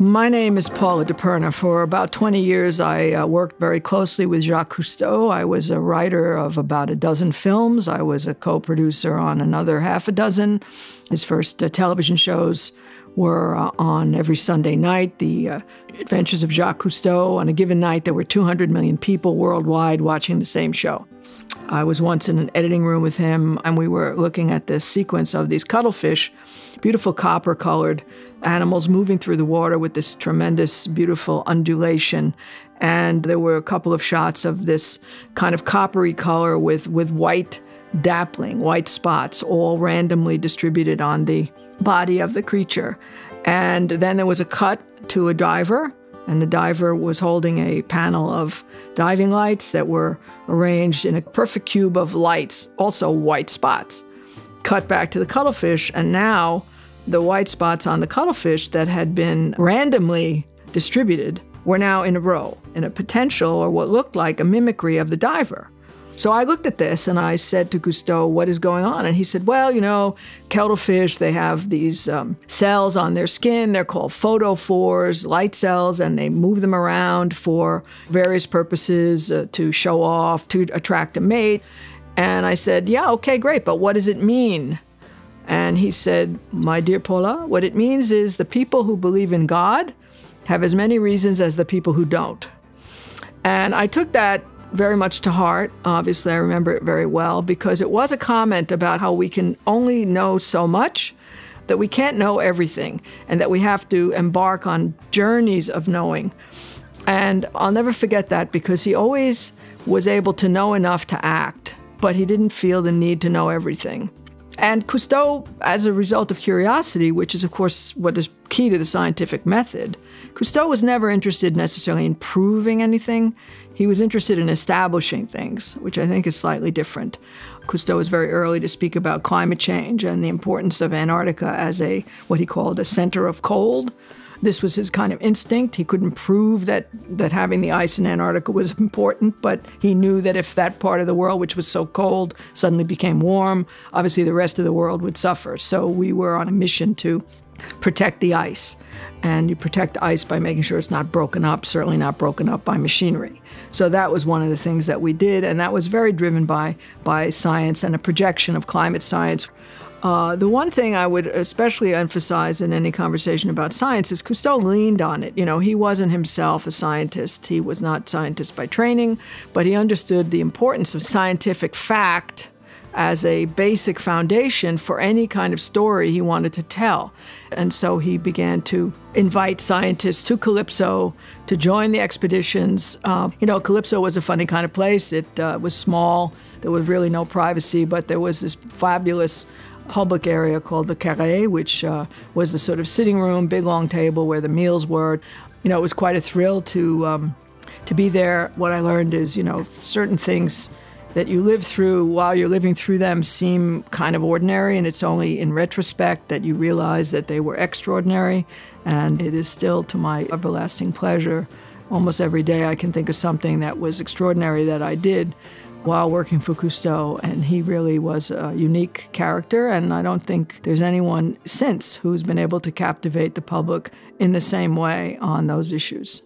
My name is Paula DiPerna. For about 20 years, I uh, worked very closely with Jacques Cousteau. I was a writer of about a dozen films. I was a co producer on another half a dozen. His first uh, television shows were uh, on every Sunday night. The uh, Adventures of Jacques Cousteau. On a given night, there were 200 million people worldwide watching the same show. I was once in an editing room with him, and we were looking at this sequence of these cuttlefish, beautiful copper colored animals moving through the water with this tremendous, beautiful undulation. And there were a couple of shots of this kind of coppery color with, with white dappling, white spots, all randomly distributed on the body of the creature. And then there was a cut to a diver, and the diver was holding a panel of diving lights that were arranged in a perfect cube of lights, also white spots. Cut back to the cuttlefish, and now the white spots on the cuttlefish that had been randomly distributed were now in a row, in a potential or what looked like a mimicry of the diver. So I looked at this and I said to Cousteau, What is going on? And he said, Well, you know, cuttlefish, they have these um, cells on their skin. They're called photophores, light cells, and they move them around for various purposes uh, to show off, to attract a mate. And I said, Yeah, okay, great, but what does it mean? And he said, My dear Paula, what it means is the people who believe in God have as many reasons as the people who don't. And I took that very much to heart. Obviously, I remember it very well because it was a comment about how we can only know so much, that we can't know everything, and that we have to embark on journeys of knowing. And I'll never forget that because he always was able to know enough to act, but he didn't feel the need to know everything. And Cousteau, as a result of curiosity, which is, of course, what is key to the scientific method, Cousteau was never interested necessarily in proving anything. He was interested in establishing things, which I think is slightly different. Cousteau was very early to speak about climate change and the importance of Antarctica as a what he called a center of cold. This was his kind of instinct. He couldn't prove that, that having the ice in Antarctica was important, but he knew that if that part of the world, which was so cold, suddenly became warm, obviously the rest of the world would suffer. So we were on a mission to protect the ice. And you protect ice by making sure it's not broken up, certainly not broken up by machinery. So that was one of the things that we did, and that was very driven by, by science and a projection of climate science. Uh, the one thing I would especially emphasize in any conversation about science is Cousteau leaned on it. You know, he wasn't himself a scientist. He was not scientist by training, but he understood the importance of scientific fact as a basic foundation for any kind of story he wanted to tell. And so he began to invite scientists to Calypso to join the expeditions. Uh, you know, Calypso was a funny kind of place. It uh, was small, there was really no privacy, but there was this fabulous public area called the Carré, which uh, was the sort of sitting room, big long table where the meals were. You know, it was quite a thrill to um, to be there. What I learned is, you know, certain things that you live through while you're living through them seem kind of ordinary, and it's only in retrospect that you realize that they were extraordinary. And it is still to my everlasting pleasure. Almost every day, I can think of something that was extraordinary that I did while working for Cousteau, and he really was a unique character. And I don't think there's anyone since who's been able to captivate the public in the same way on those issues.